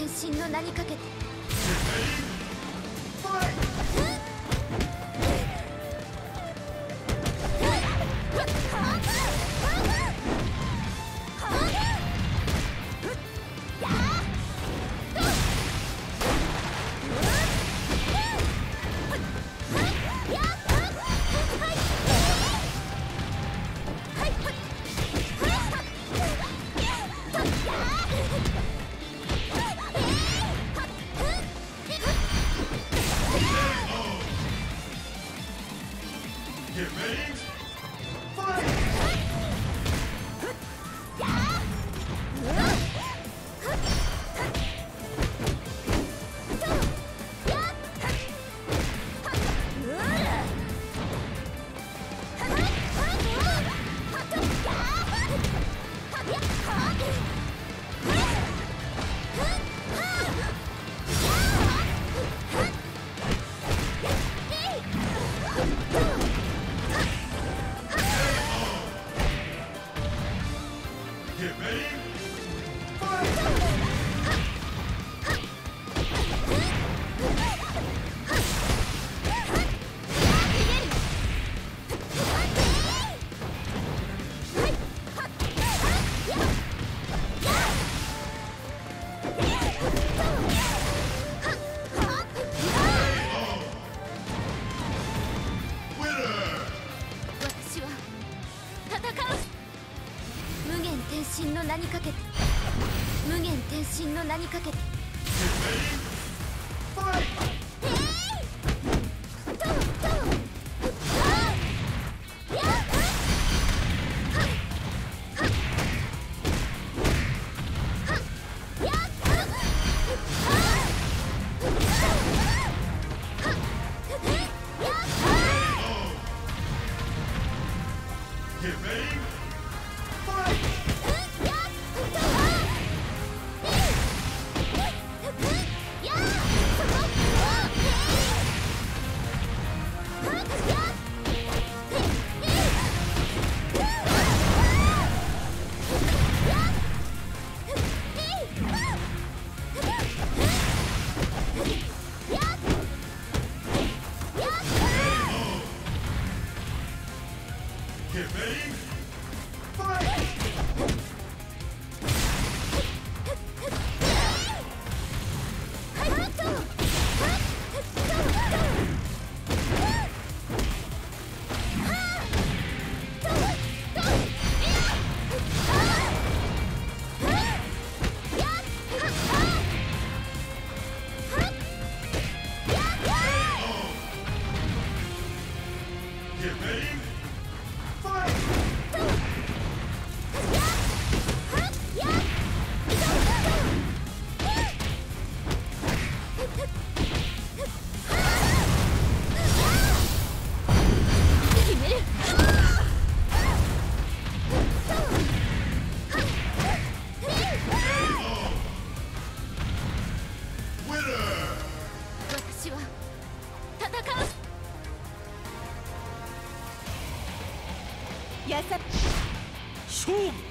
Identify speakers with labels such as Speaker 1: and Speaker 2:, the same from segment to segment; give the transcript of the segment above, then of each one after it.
Speaker 1: 全身の名にかけて。
Speaker 2: Get ready.
Speaker 1: 身の名にかけて無限転身の名にかけて。
Speaker 3: やさ
Speaker 4: 勝負。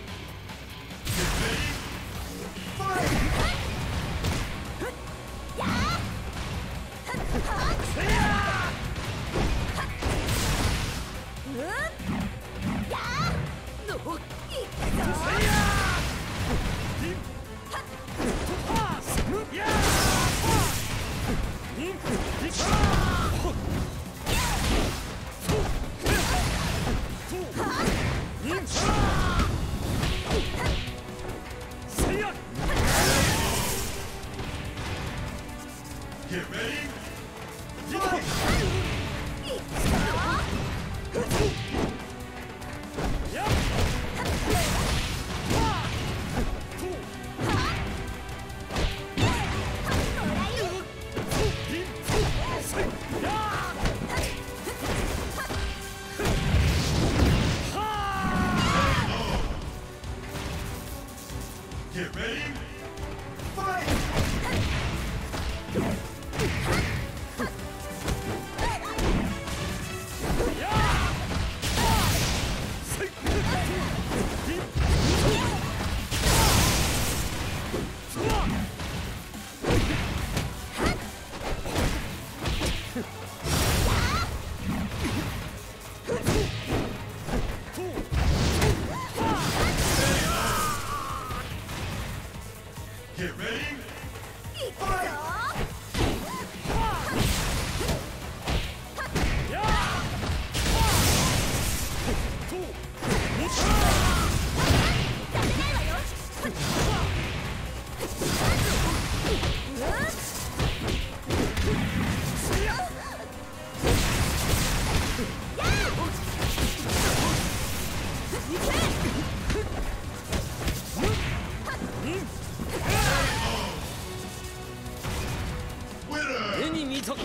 Speaker 2: 見たか。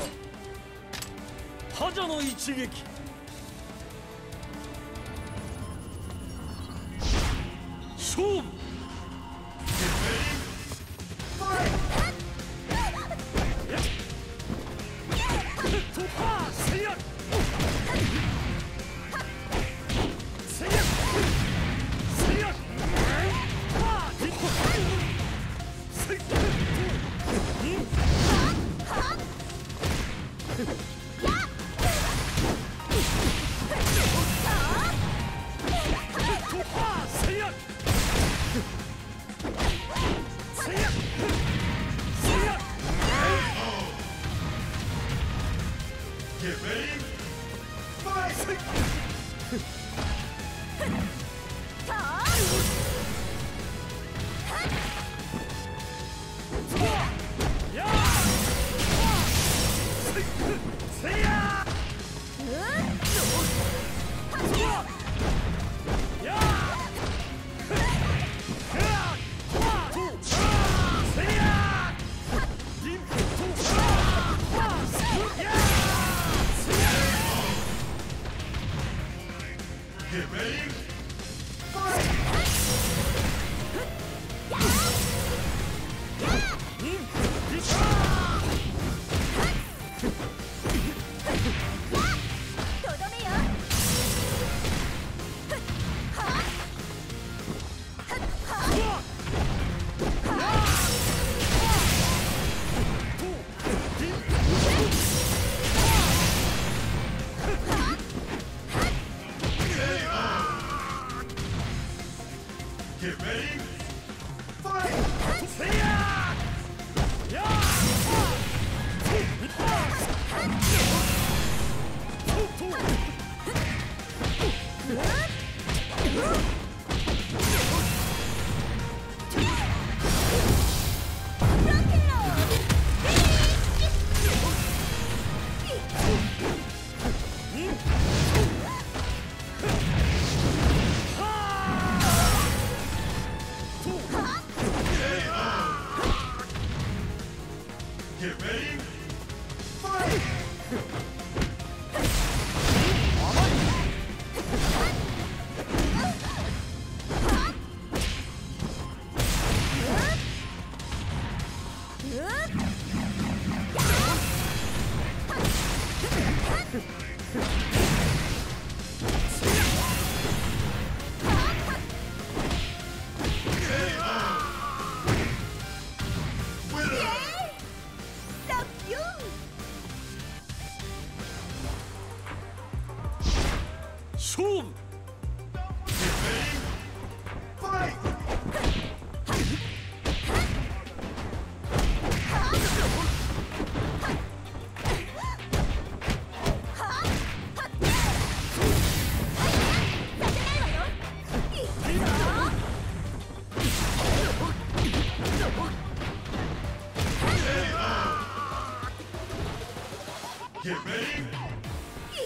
Speaker 4: 覇
Speaker 3: 者の一撃。勝負。
Speaker 5: Get ready.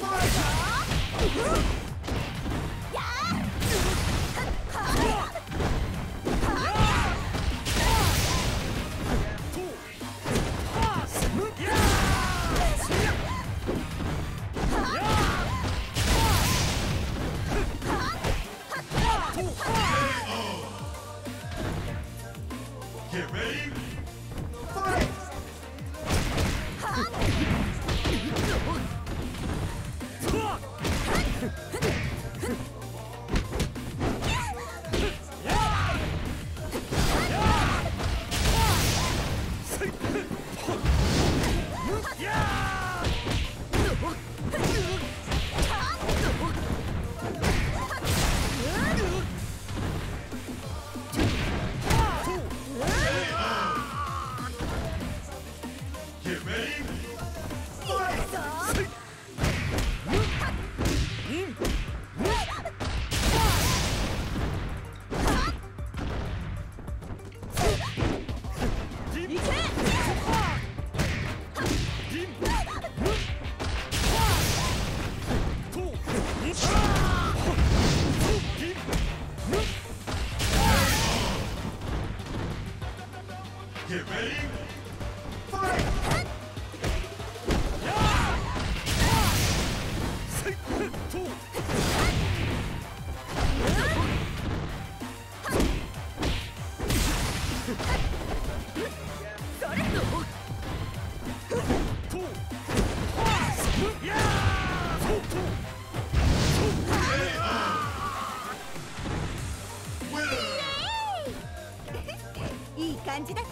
Speaker 1: Fight!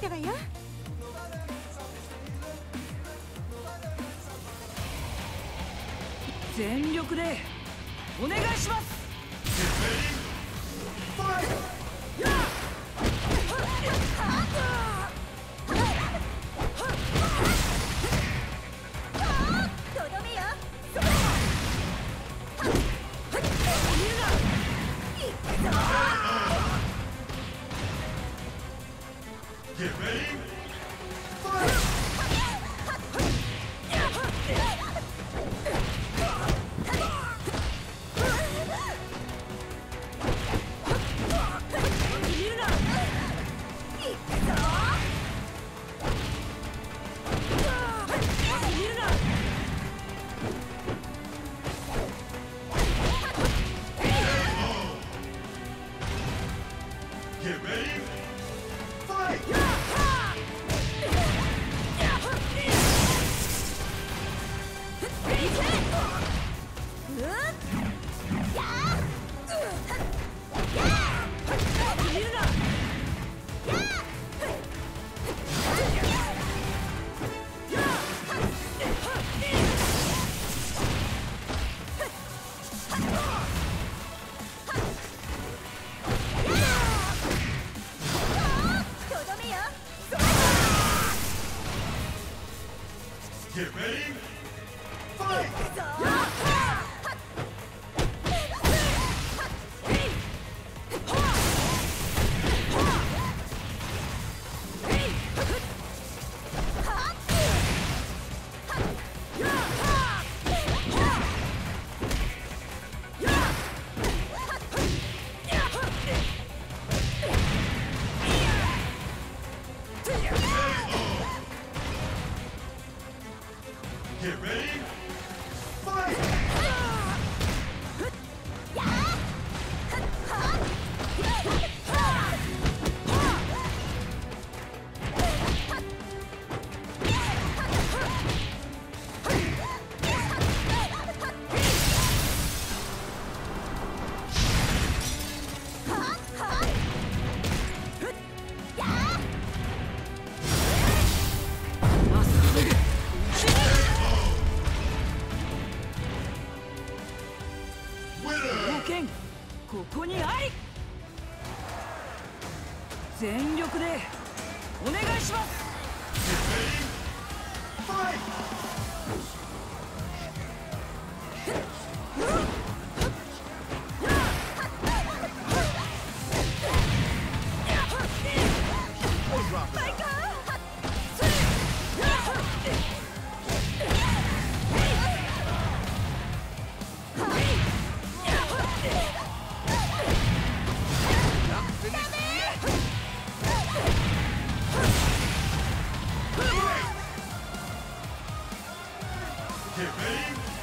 Speaker 1: たわよ。
Speaker 3: 全力でお願いします。
Speaker 2: Get ready. Fight. Get ready. Fight.
Speaker 3: 全力でお願いします。
Speaker 2: Get ready.